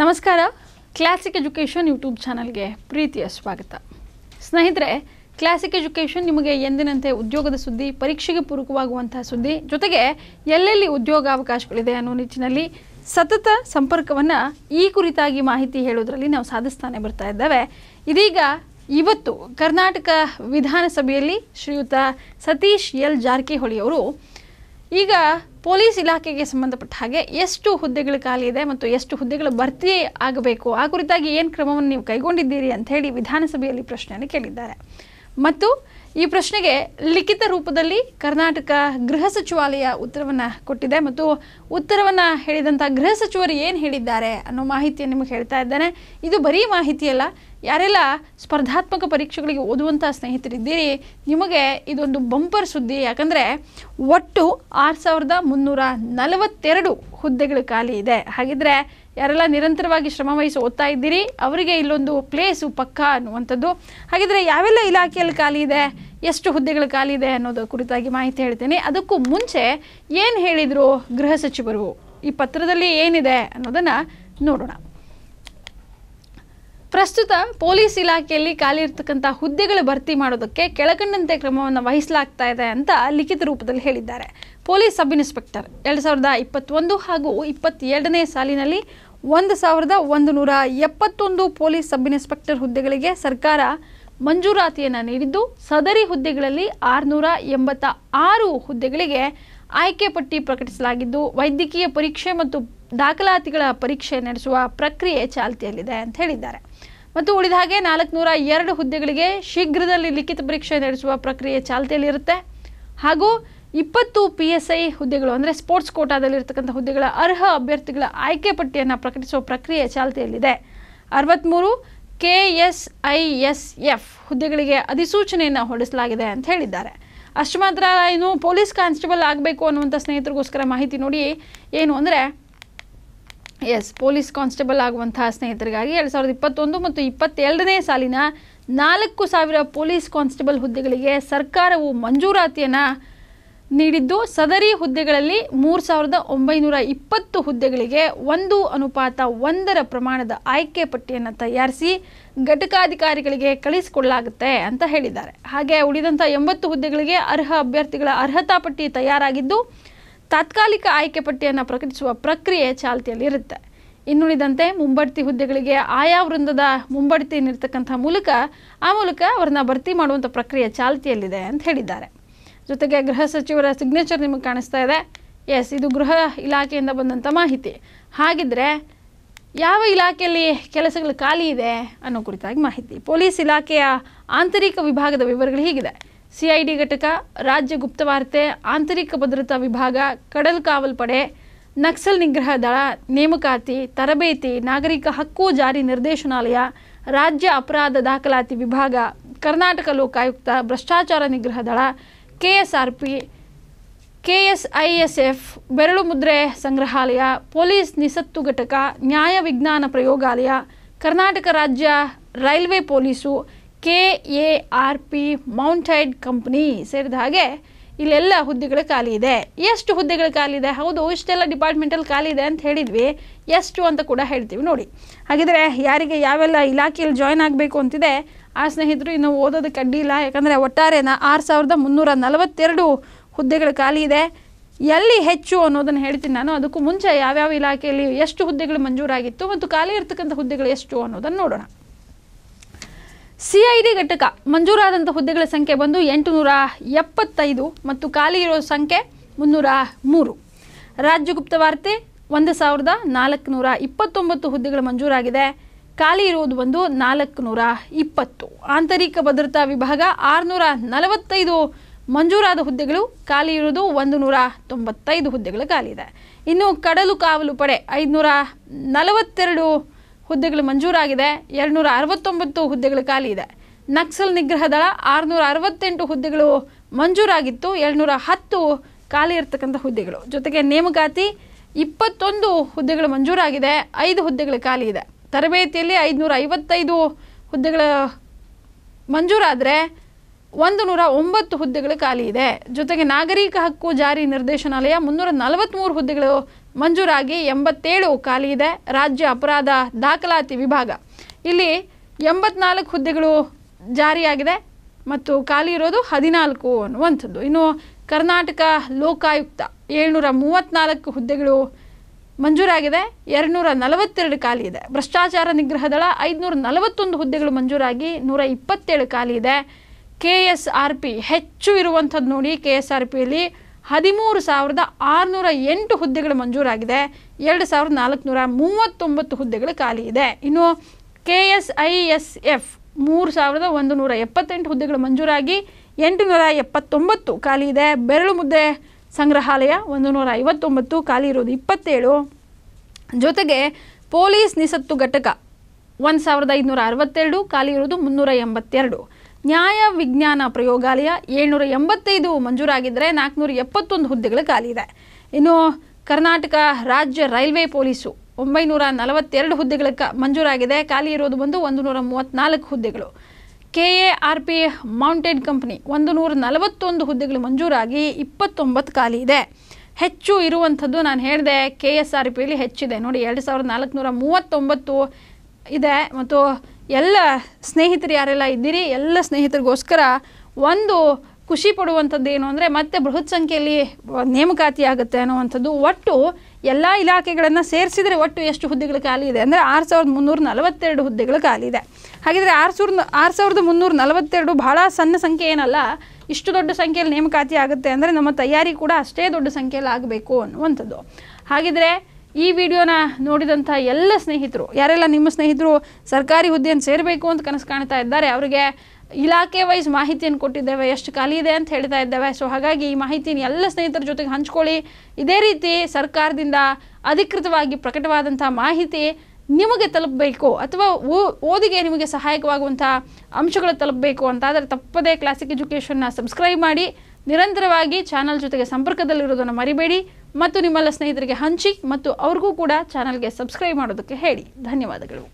ನಮಸ್ಕಾರ. Classic education YouTube ಚಾನಲ್ಗೆ ಪ್ರೀತಿಯ ಸ್ವಾಗತ. ಸ್ನೇಹಿತರೆ ಕ್ಲಾಸಿಕ್ ಎಜುಕೇಷನ್ ನಿಮಗೆ ಎಂದಿನಂತೆ ಉದ್ಯೋಗದ ಸುದ್ದಿ, ಪರೀಕ್ಷೆಗೆ ಪೂರಕವಾಗುವಂತಹ ಸುದ್ದಿ, ಜೊತೆಗೆ ಎಲ್ಲೆಲ್ಲಿ ಉದ್ಯೋಗಾವಕಾಶಗಳಿದೆ ಅನ್ನೋ ನಿಟ್ಟಿನಲ್ಲಿ ಸತತ ಸಂಪರ್ಕವನ್ನು ಈ ಕುರಿತಾಗಿ ಮಾಹಿತಿ ಹೇಳೋದ್ರಲ್ಲಿ ನಾವು ಸಾಧಿಸ್ತಾನೆ ಬರ್ತಾ ಇದ್ದೇವೆ. ಇದೀಗ ಇವತ್ತು ಕರ್ನಾಟಕ ವಿಧಾನಸಭೆಯಲ್ಲಿ ಶ್ರೀಯುತ ಸತೀಶ್ ಎಲ್ ಜಾರಕಿಹೊಳಿ ಅವರು. ಈಗ ಪೊಲೀಸ್ ಇಲಾಖೆಗೆ ಸಂಬಂಧಪಟ್ಟ ಹಾಗೆ ಎಷ್ಟು ಹುದ್ದೆಗಳು ಖಾಲಿ ಇದೆ ಮತ್ತು ಎಷ್ಟು ಹುದ್ದೆಗಳು ಭರ್ತಿ ಆಗಬೇಕು, ಆ ಕುರಿತಾಗಿ ಏನು ಕ್ರಮವನ್ನು ನೀವು ಕೈಗೊಂಡಿದ್ದೀರಿ ಅಂತ ಹೇಳಿ ವಿಧಾನಸಭೆಯಲ್ಲಿ ಪ್ರಶ್ನೆಯನ್ನು ಕೇಳಿದ್ದಾರೆ. ಮತ್ತು ಈ ಪ್ರಶ್ನೆಗೆ ಲಿಖಿತ ರೂಪದಲ್ಲಿ ಕರ್ನಾಟಕ ಗೃಹ ಸಚಿವಾಲಯ ಉತ್ತರವನ್ನು ಕೊಟ್ಟಿದೆ ಮತ್ತು ಉತ್ತರವನ್ನು ಹೇಳಿದಂಥ ಗೃಹ ಸಚಿವರು ಏನು ಹೇಳಿದ್ದಾರೆ ಅನ್ನೋ ಮಾಹಿತಿಯನ್ನು ನಿಮಗೆ ಹೇಳ್ತಾ ಇದ್ದೇನೆ. ಇದು ಬರೀ ಮಾಹಿತಿಯಲ್ಲ ಯಾರೆಲ್ಲ ಸ್ಪರ್ಧಾತ್ಮಕ ಪರೀಕ್ಷೆಗಳಿಗೆ ಓದುವಂಥ ಸ್ನೇಹಿತರಿದ್ದೀರಿ, ನಿಮಗೆ ಇದೊಂದು ಬಂಪರ್ ಸುದ್ದಿ. ಯಾಕಂದರೆ ಒಟ್ಟು ಆರು ಸಾವಿರದ ಮುನ್ನೂರ ನಲವತ್ತೆರಡು ಹುದ್ದೆಗಳು ಖಾಲಿ ಇದೆ. ಹಾಗಿದ್ರೆ ಯಾರೆಲ್ಲ ನಿರಂತರವಾಗಿ ಶ್ರಮ ವಹಿಸಿ ಓದ್ತಾ ಇದ್ದೀರಿ, ಅವರಿಗೆ ಇಲ್ಲೊಂದು ಪ್ಲೇಸು ಪಕ್ಕ ಅನ್ನುವಂಥದ್ದು. ಹಾಗಿದ್ರೆ ಯಾವೆಲ್ಲ ಇಲಾಖೆಯಲ್ಲಿ ಖಾಲಿ ಇದೆ? ಎಷ್ಟು ಹುದ್ದೆಗಳು ಖಾಲಿ ಇದೆ ಅನ್ನೋದು ಕುರಿತಾಗಿ ಮಾಹಿತಿ ಹೇಳ್ತೇನೆ. ಅದಕ್ಕೂ ಮುಂಚೆ ಏನು ಹೇಳಿದರು ಗೃಹ ಸಚಿವರು? ಈ ಪತ್ರದಲ್ಲಿ ಏನಿದೆ ಅನ್ನೋದನ್ನು ನೋಡೋಣ. ಪ್ರಸ್ತುತ ಪೊಲೀಸ್ ಇಲಾಖೆಯಲ್ಲಿ ಖಾಲಿ ಇರತಕ್ಕಂಥ ಹುದ್ದೆಗಳು ಭರ್ತಿ ಮಾಡೋದಕ್ಕೆ ಕೆಳಕಂಡಂತೆ ಕ್ರಮವನ್ನು ವಹಿಸಲಾಗ್ತಾ ಇದೆ ಅಂತ ಲಿಖಿತ ರೂಪದಲ್ಲಿ ಹೇಳಿದ್ದಾರೆ. ಪೊಲೀಸ್ ಸಬ್ ಇನ್ಸ್ಪೆಕ್ಟರ್ ಎರಡು ಸಾವಿರದ ಇಪ್ಪತ್ತೊಂದು ಹಾಗೂ ಇಪ್ಪತ್ತೆರಡನೇ ಸಾಲಿನಲ್ಲಿ ಒಂದು ಸಾವಿರದ ಒಂದು ನೂರ ಎಪ್ಪತ್ತೊಂದು ಪೊಲೀಸ್ ಸಬ್ ಇನ್ಸ್ಪೆಕ್ಟರ್ ಹುದ್ದೆಗಳಿಗೆ ಸರ್ಕಾರ ಮಂಜೂರಾತಿಯನ್ನು ನೀಡಿದ್ದು ಸದರಿ ಹುದ್ದೆಗಳಲ್ಲಿ ಆರುನೂರ ಎಂಬತ್ತ ಆರು ಹುದ್ದೆಗಳಿಗೆ ಆಯ್ಕೆ ಪಟ್ಟಿ ಪ್ರಕಟಿಸಲಾಗಿದ್ದು, ವೈದ್ಯಕೀಯ ಪರೀಕ್ಷೆ ಮತ್ತು ದಾಖಲಾತಿಗಳ ಪರೀಕ್ಷೆ ನಡೆಸುವ ಪ್ರಕ್ರಿಯೆ ಚಾಲ್ತಿಯಲ್ಲಿದೆ ಅಂತ ಹೇಳಿದ್ದಾರೆ. ಮತ್ತು ಉಳಿದ ಹಾಗೆ ನಾಲ್ಕುನೂರ ಎರಡು ಹುದ್ದೆಗಳಿಗೆ ಶೀಘ್ರದಲ್ಲಿ ಲಿಖಿತ ಪರೀಕ್ಷೆ ನಡೆಸುವ ಪ್ರಕ್ರಿಯೆ ಚಾಲ್ತಿಯಲ್ಲಿರುತ್ತೆ. ಹಾಗೂ ಇಪ್ಪತ್ತು ಪಿ ಎಸ್ ಐ ಹುದ್ದೆಗಳು, ಅಂದರೆ ಸ್ಪೋರ್ಟ್ಸ್ ಕೋಟಾದಲ್ಲಿರ್ತಕ್ಕಂಥ ಹುದ್ದೆಗಳ ಅರ್ಹ ಅಭ್ಯರ್ಥಿಗಳ ಆಯ್ಕೆ ಪಟ್ಟಿಯನ್ನು ಪ್ರಕಟಿಸುವ ಪ್ರಕ್ರಿಯೆ ಚಾಲ್ತಿಯಲ್ಲಿದೆ. ಅರವತ್ತ್ಮೂರು K S I S F ಹುದ್ದೆಗಳಿಗೆ ಅಧಿಸೂಚನೆಯನ್ನು ಹೊರಡಿಸಲಾಗಿದೆ ಅಂತ ಹೇಳಿದ್ದಾರೆ. ಅಷ್ಟು ಮಾತ್ರ ಏನು ಪೊಲೀಸ್ ಕಾನ್ಸ್ಟೇಬಲ್ ಆಗಬೇಕು ಅನ್ನುವಂಥ ಸ್ನೇಹಿತರಿಗೋಸ್ಕರ ಮಾಹಿತಿ ನೋಡಿ, ಏನು ಅಂದರೆ, ಎಸ್, ಪೊಲೀಸ್ ಕಾನ್ಸ್ಟೇಬಲ್ ಆಗುವಂತಹ ಸ್ನೇಹಿತರಿಗಾಗಿ ಎರಡು ಸಾವಿರದ ಇಪ್ಪತ್ತೊಂದು ಮತ್ತು ಇಪ್ಪತ್ತೆರಡನೇ ಸಾಲಿನ ನಾಲ್ಕು ಸಾವಿರ ಪೊಲೀಸ್ ಕಾನ್ಸ್ಟೇಬಲ್ ಹುದ್ದೆಗಳಿಗೆ ಸರ್ಕಾರವು ಮಂಜೂರಾತಿಯನ್ನು ನೀಡಿದ್ದು ಸದರಿ ಹುದ್ದೆಗಳಲ್ಲಿ ಮೂರು ಸಾವಿರದ ಒಂಬೈನೂರ ಇಪ್ಪತ್ತು ಹುದ್ದೆಗಳಿಗೆ ಒಂದು ಅನುಪಾತ ಒಂದರ ಪ್ರಮಾಣದ ಆಯ್ಕೆ ಪಟ್ಟಿಯನ್ನು ತಯಾರಿಸಿ ಘಟಕಾಧಿಕಾರಿಗಳಿಗೆ ಕಳಿಸಿಕೊಡಲಾಗುತ್ತೆ ಅಂತ ಹೇಳಿದ್ದಾರೆ. ಹಾಗೆ ಉಳಿದಂಥ ಎಂಬತ್ತು ಹುದ್ದೆಗಳಿಗೆ ಅರ್ಹ ಅಭ್ಯರ್ಥಿಗಳ ಅರ್ಹತಾ ಪಟ್ಟಿ ತಯಾರಾಗಿದ್ದು, ತಾತ್ಕಾಲಿಕ ಆಯ್ಕೆ ಪಟ್ಟಿಯನ್ನು ಪ್ರಕಟಿಸುವ ಪ್ರಕ್ರಿಯೆ ಚಾಲ್ತಿಯಲ್ಲಿರುತ್ತೆ. ಇನ್ನುಳಿದಂತೆ ಮುಂಬಡ್ತಿ ಹುದ್ದೆಗಳಿಗೆ ಆಯಾ ವೃಂದದ ಮುಂಬಡ್ತಿ ನೀಡ್ತಕ್ಕಂಥ ಮೂಲಕ, ಆ ಮೂಲಕ ಅವರನ್ನ ಭರ್ತಿ ಮಾಡುವಂಥ ಪ್ರಕ್ರಿಯೆ ಚಾಲ್ತಿಯಲ್ಲಿದೆ ಅಂತ ಹೇಳಿದ್ದಾರೆ. ಜೊತೆಗೆ ಗೃಹ ಸಚಿವರ ಸಿಗ್ನೇಚರ್ ನಿಮಗೆ ಕಾಣಿಸ್ತಾ ಇದೆ. ಎಸ್ ಇದು ಗೃಹ ಇಲಾಖೆಯಿಂದ ಬಂದಂಥ ಮಾಹಿತಿ. ಹಾಗಿದ್ರೆ ಯಾವ ಇಲಾಖೆಯಲ್ಲಿ ಕೆಲಸಗಳು ಖಾಲಿ ಇದೆ ಅನ್ನೋ ಕುರಿತಾಗಿ ಮಾಹಿತಿ. ಪೊಲೀಸ್ ಇಲಾಖೆಯ ಆಂತರಿಕ ವಿಭಾಗದ ವಿವರಗಳು ಹೀಗಿದೆ. ಸಿಐಡಿ ಘಟಕ, ರಾಜ್ಯ ಗುಪ್ತವಾರ್ತೆ ಆಂತರಿಕ ಭದ್ರತಾ ವಿಭಾಗ, ಕಡಲ್ ಕಾವಲ್ ಪಡೆ ನಕ್ಸಲ್ ನಿಗ್ರಹ ದಳ, ನೇಮಕಾತಿ, ತರಬೇತಿ, ನಾಗರಿಕ ಹಕ್ಕು ಜಾರಿ ನಿರ್ದೇಶನಾಲಯ, ರಾಜ್ಯ ಅಪರಾಧ ದಾಖಲಾತಿ ವಿಭಾಗ, ಕರ್ನಾಟಕ ಲೋಕಾಯುಕ್ತ ಭ್ರಷ್ಟಾಚಾರ ನಿಗ್ರಹ ದಳ ಕೆಎಸ್ಆರ್ಪಿ ಎಫ್ ಬೆರಳು ಮುದ್ರೆ ಸಂಗ್ರಹಾಲಯ, ಪೊಲೀಸ್ ನಿಸತ್ತು ಘಟಕ, ನ್ಯಾಯ ವಿಜ್ಞಾನ ಪ್ರಯೋಗಾಲಯ, ಕರ್ನಾಟಕ ರಾಜ್ಯ railway police K A R P mounted company ಸೇರಿದ ಹಾಗೆ ಇಲ್ಲೆಲ್ಲ ಹುದ್ದೆಗಳು ಖಾಲಿ ಇದೆ. ಎಷ್ಟು ಹುದ್ದೆಗಳು ಖಾಲಿ ಇದೆ? ಹೌದು, ಇಷ್ಟೆಲ್ಲ ಡಿಪಾರ್ಟ್ಮೆಂಟಲ್ಲಿ ಖಾಲಿ ಇದೆ ಅಂತ ಹೇಳಿದ್ವಿ. ಎಷ್ಟು ಅಂತ ಕೂಡ ಹೇಳ್ತೀವಿ ನೋಡಿ. ಹಾಗಿದ್ರೆ ಯಾರಿಗೆ ಯಾವೆಲ್ಲ ಇಲಾಖೆಯಲ್ಲಿ ಜಾಯ್ನ್ ಆಗಬೇಕು ಅಂತಿದೆ ಆ ಸ್ನೇಹಿತರು ಇನ್ನು ಓದೋದಕ್ಕೆ ಅಡ್ಡಿಲ್ಲ ಯಾಕಂದರೆ ಒಟ್ಟಾರೆ ನಾ ಆರು ಸಾವಿರದ ಮುನ್ನೂರ ನಲವತ್ತೆರಡು ಹುದ್ದೆಗಳು ಖಾಲಿ ಇದೆ. ಎಲ್ಲಿ ಹೆಚ್ಚು ಅನ್ನೋದನ್ನು ಹೇಳ್ತೀನಿ ನಾನು. ಅದಕ್ಕೂ ಮುಂಚೆ ಯಾವ್ಯಾವ ಇಲಾಖೆಯಲ್ಲಿ ಎಷ್ಟು ಹುದ್ದೆಗಳು ಮಂಜೂರಾಗಿತ್ತು ಮತ್ತು ಖಾಲಿ ಇರ್ತಕ್ಕಂಥ ಹುದ್ದೆಗಳು ಎಷ್ಟು ಅನ್ನೋದನ್ನು ನೋಡೋಣ. ಸಿ ಐ ಡಿ ಘಟಕ, ಮಂಜೂರಾದಂಥ ಹುದ್ದೆಗಳ ಸಂಖ್ಯೆ ಬಂದು ಎಂಟು ನೂರ ಎಪ್ಪತ್ತೈದು ಮತ್ತು ಖಾಲಿ ಇರೋ ಸಂಖ್ಯೆ ಮುನ್ನೂರ ಮೂರು. ರಾಜ್ಯ ಗುಪ್ತವಾರ್ತೆ ಒಂದು ಸಾವಿರದ ನಾಲ್ಕುನೂರ ಇಪ್ಪತ್ತೊಂಬತ್ತು ಹುದ್ದೆಗಳು ಮಂಜೂರಾಗಿದೆ. ಖಾಲಿ ಇರುವುದು ಒಂದು ನಾಲ್ಕು ನೂರ ಇಪ್ಪತ್ತು. ಆಂತರಿಕ ಭದ್ರತಾ ವಿಭಾಗ ಆರುನೂರ ನಲವತ್ತೈದು ಮಂಜೂರಾದ ಹುದ್ದೆಗಳು ಖಾಲಿ ಇರುವುದು ಒಂದು ನೂರ ತೊಂಬತ್ತೈದು ಹುದ್ದೆಗಳು ಖಾಲಿ ಇದೆ. ಇನ್ನು ಕಡಲು ಕಾವಲು ಪಡೆ ಐದುನೂರ ನಲವತ್ತೆರಡು ಹುದ್ದೆಗಳು ಮಂಜೂರಾಗಿದೆ. ಎರಡುನೂರ ಅರವತ್ತೊಂಬತ್ತು ಹುದ್ದೆಗಳು ಖಾಲಿ ಇದೆ. ನಕ್ಸಲ್ ನಿಗ್ರಹ ದಳ ಆರುನೂರ ಅರವತ್ತೆಂಟು ಹುದ್ದೆಗಳು ಮಂಜೂರಾಗಿತ್ತು. ಎರಡುನೂರ ಹತ್ತು ಖಾಲಿ ಇರತಕ್ಕಂಥ ಹುದ್ದೆಗಳು. ಜೊತೆಗೆ ನೇಮಕಾತಿ ಇಪ್ಪತ್ತೊಂದು ಹುದ್ದೆಗಳು ಮಂಜೂರಾಗಿದೆ. ಐದು ಹುದ್ದೆಗಳು ಖಾಲಿ ಇದೆ. ತರಬೇತಿಯಲ್ಲಿ ಐದುನೂರ ಐವತ್ತೈದು ಹುದ್ದೆಗಳ ಮಂಜೂರಾದರೆ ಒಂದು ನೂರ ಒಂಬತ್ತು ಹುದ್ದೆಗಳು ಖಾಲಿ ಇದೆ. ಜೊತೆಗೆ ನಾಗರಿಕ ಹಕ್ಕು ಜಾರಿ ನಿರ್ದೇಶನಾಲಯ ಮುನ್ನೂರ ನಲವತ್ತ್ಮೂರು ಹುದ್ದೆಗಳು ಮಂಜೂರಾಗಿ ಎಂಬತ್ತೇಳು ಖಾಲಿ ಇದೆ. ರಾಜ್ಯ ಅಪರಾಧ ದಾಖಲಾತಿ ವಿಭಾಗ. ಇಲ್ಲಿ ಎಂಬತ್ನಾಲ್ಕು ಹುದ್ದೆಗಳು ಜಾರಿಯಾಗಿದೆ ಮತ್ತು ಖಾಲಿ ಇರೋದು ಹದಿನಾಲ್ಕು ಅನ್ನುವಂಥದ್ದು. ಇನ್ನು ಕರ್ನಾಟಕ ಲೋಕಾಯುಕ್ತ ಏಳ್ನೂರ ಮೂವತ್ತ್ನಾಲ್ಕು ಹುದ್ದೆಗಳು ಮಂಜೂರಾಗಿದೆ. ಎರಡುನೂರ ನಲವತ್ತೆರಡು ಖಾಲಿ ಇದೆ. ಭ್ರಷ್ಟಾಚಾರ ನಿಗ್ರಹ ದಳ ಐದುನೂರ ನಲವತ್ತೊಂದು ಹುದ್ದೆಗಳು ಮಂಜೂರಾಗಿ ನೂರ ಇಪ್ಪತ್ತೇಳು ಖಾಲಿ ಇದೆ. ಕೆ ಎಸ್ ಆರ್ ಪಿ ಹೆಚ್ಚು ಇರುವಂಥದ್ದು ನೋಡಿ ಕೆ ಎಸ್ ಆರ್ ಪಿಯಲ್ಲಿ ಹದಿಮೂರು ಸಾವಿರದ ಆರುನೂರ ಎಂಟು ಹುದ್ದೆಗಳು ಮಂಜೂರಾಗಿದೆ. ಎರಡು ಸಾವಿರದ ನಾಲ್ಕುನೂರ ಮೂವತ್ತೊಂಬತ್ತು ಹುದ್ದೆಗಳು ಖಾಲಿ ಇದೆ. ಇನ್ನು K S I S F ಮೂರು ಸಾವಿರದ ಒಂದು ನೂರ ಎಪ್ಪತ್ತೆಂಟು ಹುದ್ದೆಗಳು ಮಂಜೂರಾಗಿ ಎಂಟುನೂರ ಎಪ್ಪತ್ತೊಂಬತ್ತು ಖಾಲಿ ಇದೆ. ಬೆರಳು ಮುದ್ದೆ ಸಂಗ್ರಹಾಲಯ ಒಂದು ನೂರ ಐವತ್ತೊಂಬತ್ತು ಖಾಲಿ ಇರೋದು ಇಪ್ಪತ್ತೇಳು. ಜೊತೆಗೆ ಪೊಲೀಸ್ ನಿಸತ್ತು ಘಟಕ ಒಂದು ಸಾವಿರದ ಐದುನೂರ ಅರವತ್ತೆರಡು ಖಾಲಿ ಇರೋದು ಮುನ್ನೂರ ಎಂಬತ್ತೆರಡು ನ್ಯಾಯ ವಿಜ್ಞಾನ ಪ್ರಯೋಗಾಲಯ ಏಳ್ನೂರ ಎಂಬತ್ತೈದು ಮಂಜೂರಾಗಿದ್ದರೆ ನಾಲ್ಕುನೂರ ಎಪ್ಪತ್ತೊಂದು ಹುದ್ದೆಗಳು ಖಾಲಿ ಇದೆ. ಇನ್ನು ಕರ್ನಾಟಕ ರಾಜ್ಯ ರೈಲ್ವೆ ಪೊಲೀಸು ಒಂಬೈನೂರ ನಲವತ್ತೆರಡು ಹುದ್ದೆಗಳ ಕ ಮಂಜೂರಾಗಿದೆ. ಖಾಲಿ ಇರೋದು ಬಂದು ಒಂದು ನೂರ ಮೂವತ್ತ್ನಾಲ್ಕು ಹುದ್ದೆಗಳು. K A R P mountain company ಒಂದು ನೂರ ನಲವತ್ತೊಂದು ಹುದ್ದೆಗಳು ಮಂಜೂರಾಗಿ ಇಪ್ಪತ್ತೊಂಬತ್ತು ಖಾಲಿ ಇದೆ. ಹೆಚ್ಚು ಇರುವಂಥದ್ದು ನಾನು ಹೇಳಿದೆ ಕೆ ಎಸ್ ಆರ್ ಪಿಯಲ್ಲಿ ಹೆಚ್ಚಿದೆ. ನೋಡಿ ಎರಡು ಸಾವಿರದ ನಾಲ್ಕುನೂರ ಮೂವತ್ತೊಂಬತ್ತು ಇದೆ ಮತ್ತು ಎಲ್ಲ ಸ್ನೇಹಿತರು ಯಾರೆಲ್ಲ ಇದ್ದೀರಿ, ಎಲ್ಲ ಸ್ನೇಹಿತರಿಗೋಸ್ಕರ ಒಂದು ಖುಷಿ ಪಡುವಂಥದ್ದು ಏನು ಅಂದರೆ ಮತ್ತೆ ಬೃಹತ್ ಸಂಖ್ಯೆಯಲ್ಲಿ ನೇಮಕಾತಿ ಆಗುತ್ತೆ ಅನ್ನುವಂಥದ್ದು. ಒಟ್ಟು ಎಲ್ಲ ಇಲಾಖೆಗಳನ್ನು ಸೇರಿಸಿದರೆ ಒಟ್ಟು ಎಷ್ಟು ಹುದ್ದೆಗಳು ಖಾಲಿ ಇದೆ? ಅಂದರೆ ಆರು ಸಾವಿರದ ಮುನ್ನೂರ ನಲವತ್ತೆರಡು ಹುದ್ದೆಗಳು ಖಾಲಿ ಇದೆ. ಹಾಗಿದ್ರೆ ಆರು ಸಾವಿರದ ಆರು ಸಾವಿರದ ಮುನ್ನೂರ ನಲವತ್ತೆರಡು ಬಹಳ ಸಣ್ಣ ಸಂಖ್ಯೆ ಏನಲ್ಲ, ಇಷ್ಟು ದೊಡ್ಡ ಸಂಖ್ಯೆಯಲ್ಲಿ ನೇಮಕಾತಿ ಆಗುತ್ತೆ ಅಂದರೆ ನಮ್ಮ ತಯಾರಿ ಕೂಡ ಅಷ್ಟೇ ದೊಡ್ಡ ಸಂಖ್ಯೆಯಲ್ಲಿ ಆಗಬೇಕು ಅನ್ನುವಂಥದ್ದು. ಹಾಗಿದ್ರೆ ಈ ವಿಡಿಯೋನ ನೋಡಿದಂಥ ಎಲ್ಲ ಸ್ನೇಹಿತರು, ಯಾರೆಲ್ಲ ನಿಮ್ಮ ಸ್ನೇಹಿತರು ಸರ್ಕಾರಿ ಹುದ್ದೆಯನ್ನು ಸೇರಬೇಕು ಅಂತ ಕನಸು ಕಾಣ್ತಾ ಇದ್ದಾರೆ, ಅವರಿಗೆ ಇಲಾಖೆ ವೈಸ್ ಮಾಹಿತಿಯನ್ನು ಕೊಟ್ಟಿದ್ದೇವೆ, ಎಷ್ಟು ಖಾಲಿ ಇದೆ ಅಂತ ಹೇಳ್ತಾ ಇದ್ದೇವೆ. ಸೊ ಹಾಗಾಗಿ ಈ ಮಾಹಿತಿನ ಎಲ್ಲ ಸ್ನೇಹಿತರ ಜೊತೆಗೆ ಹಂಚ್ಕೊಳ್ಳಿ. ಇದೇ ರೀತಿ ಸರ್ಕಾರದಿಂದ ಅಧಿಕೃತವಾಗಿ ಪ್ರಕಟವಾದಂಥ ಮಾಹಿತಿ ನಿಮಗೆ ತಲುಪಬೇಕು ಅಥವಾ ಓದಿಗೆ ನಿಮಗೆ ಸಹಾಯಕವಾಗುವಂಥ ಅಂಶಗಳು ತಲುಪಬೇಕು ಅಂತಾದರೆ ತಪ್ಪದೇ ಕ್ಲಾಸಿಕ್ ಎಜುಕೇಷನ್ನ ಸಬ್ಸ್ಕ್ರೈಬ್ ಮಾಡಿ. ನಿರಂತರವಾಗಿ ಚಾನಲ್ ಜೊತೆಗೆ ಸಂಪರ್ಕದಲ್ಲಿರೋದನ್ನು ಮರಿಬೇಡಿ ಮತ್ತು ನಿಮ್ಮೆಲ್ಲ ಸ್ನೇಹಿತರಿಗೆ ಹಂಚಿ ಮತ್ತು ಅವ್ರಿಗೂ ಕೂಡ ಚಾನಲ್ಗೆ ಸಬ್ಸ್ಕ್ರೈಬ್ ಮಾಡೋದಕ್ಕೆ ಹೇಳಿ. ಧನ್ಯವಾದಗಳು.